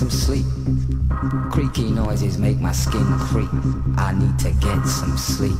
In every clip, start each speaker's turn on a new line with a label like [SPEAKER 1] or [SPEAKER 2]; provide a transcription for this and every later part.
[SPEAKER 1] some sleep. Creaky noises make my skin creep. I need to get some sleep.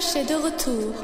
[SPEAKER 2] Est de retour.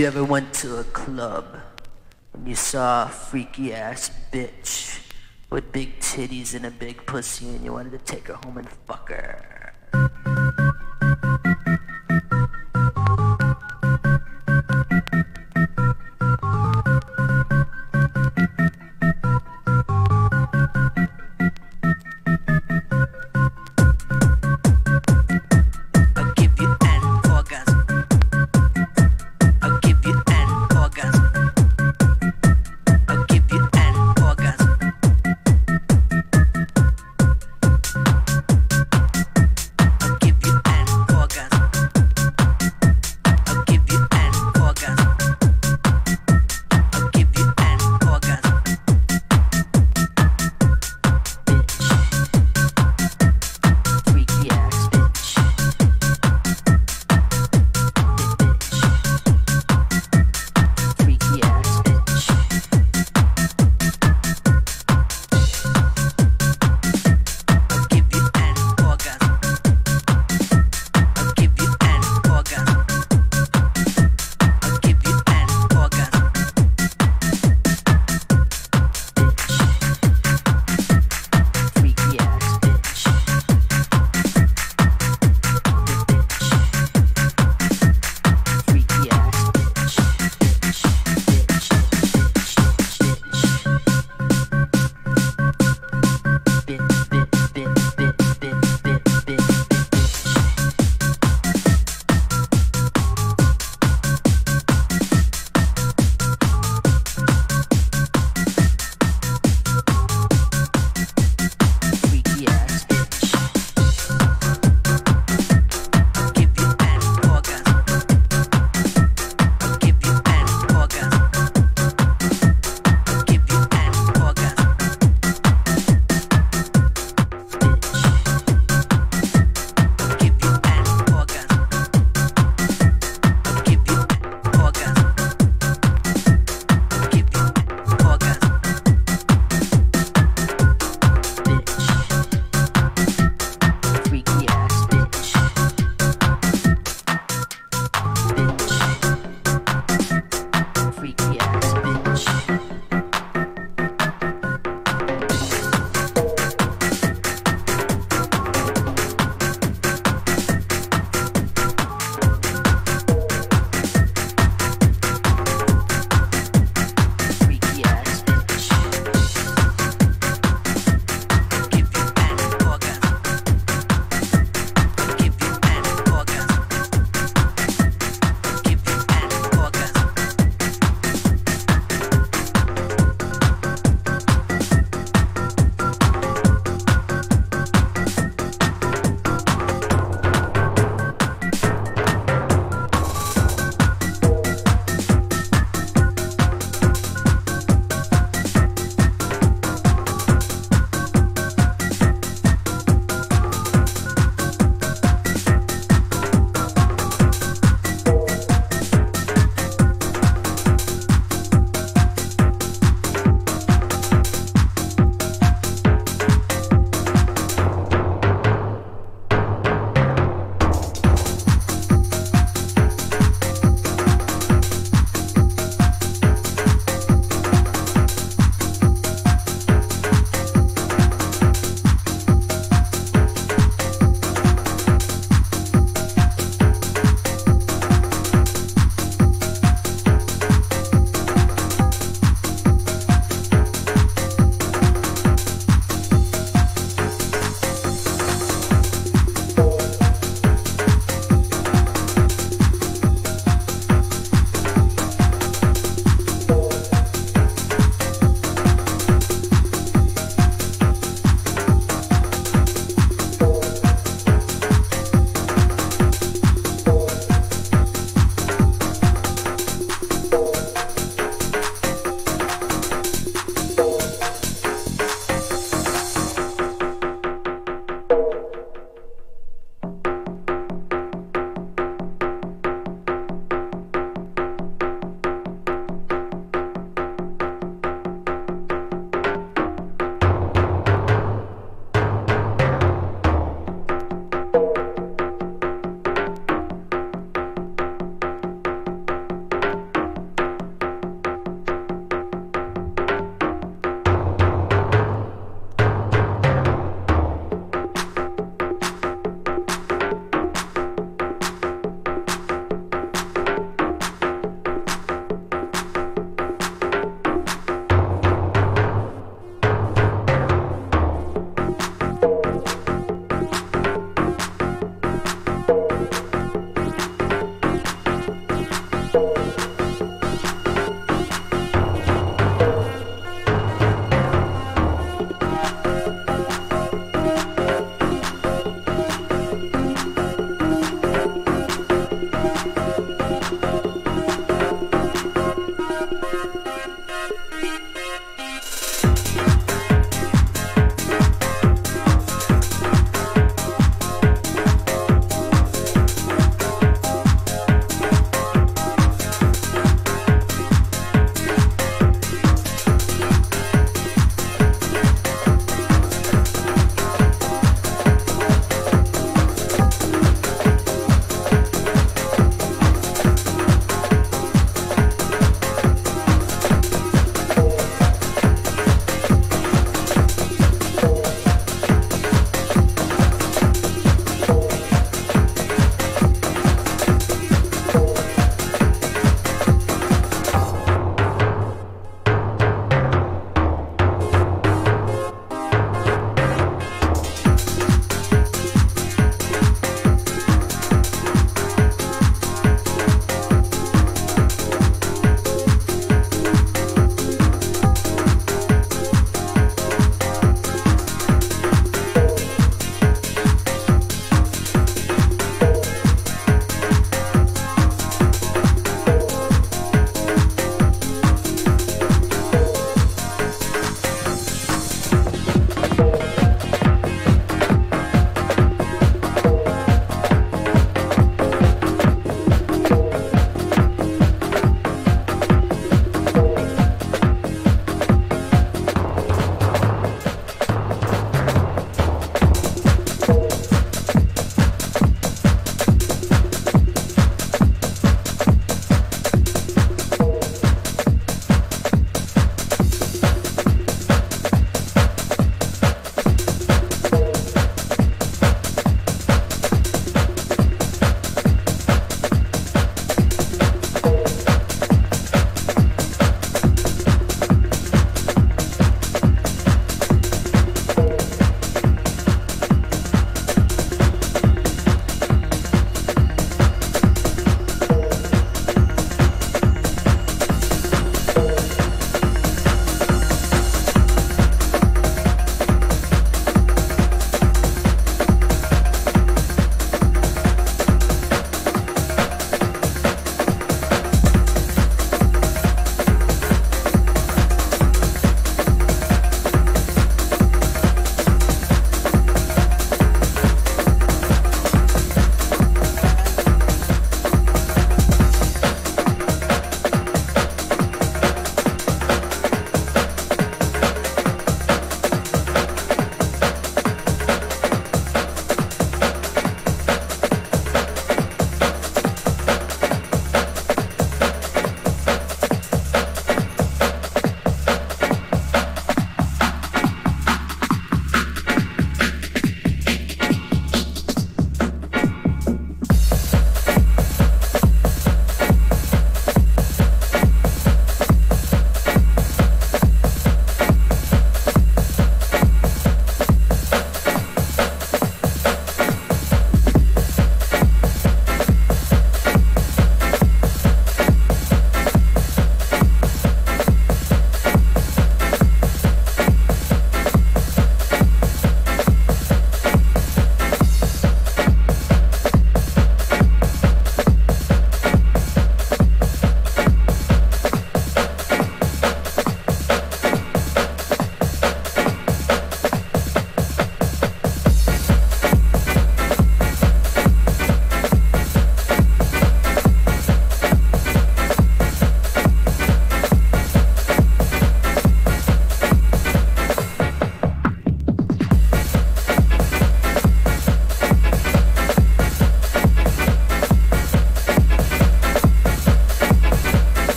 [SPEAKER 3] You ever went to a club and you saw a freaky ass bitch with big titties and a big pussy and you wanted to take her home and fuck her?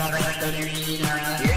[SPEAKER 4] Never the green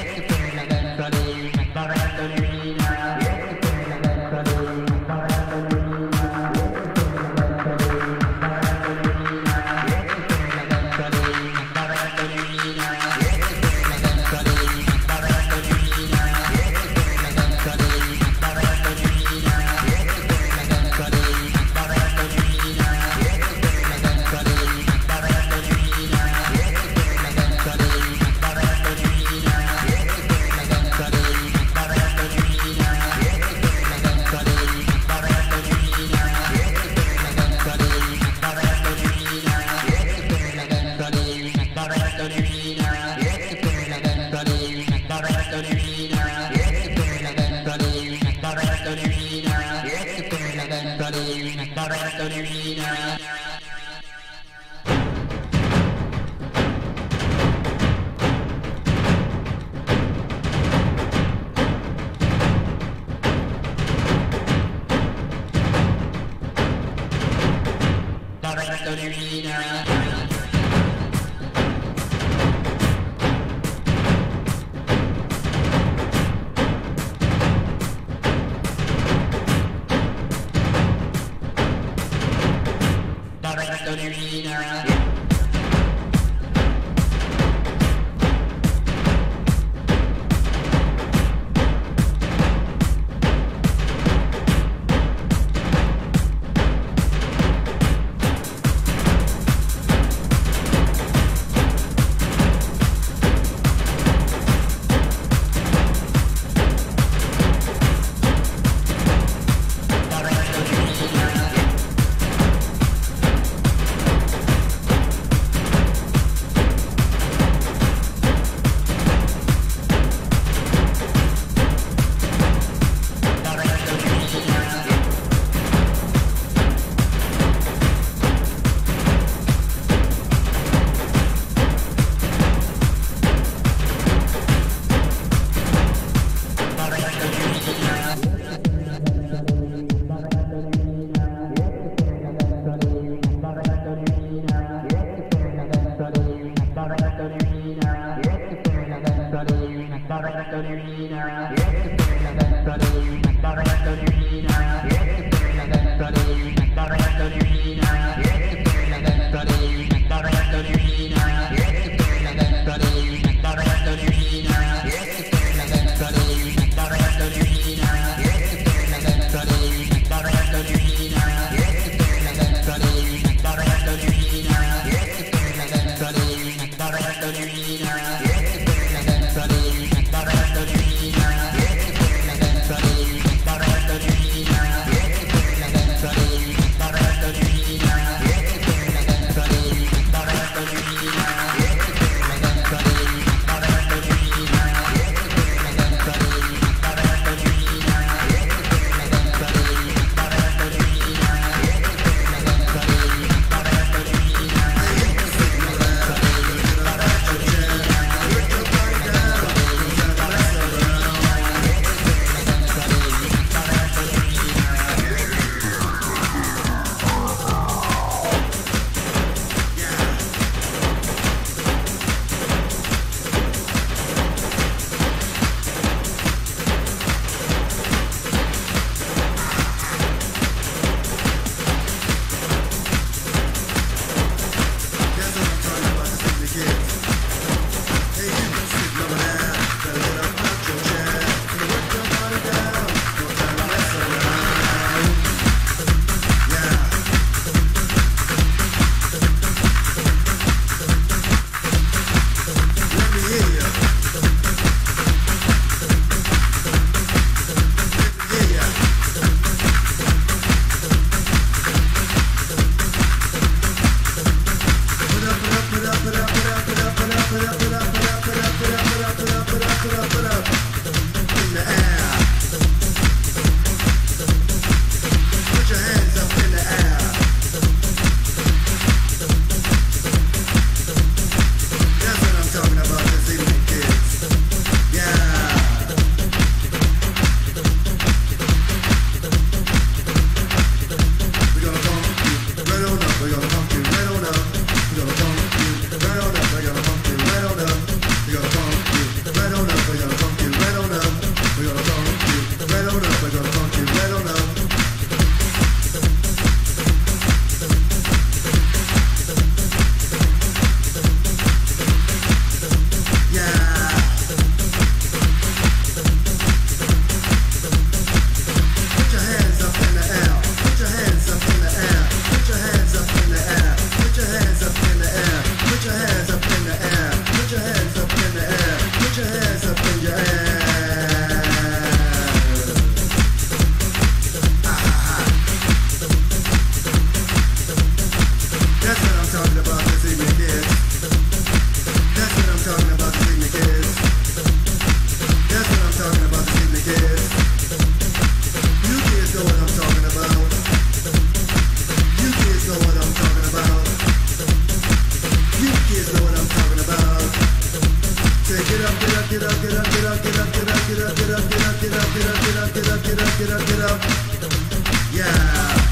[SPEAKER 4] up, get up, get up, get up, get up, get up, get up, get up, get up, get up. Yeah.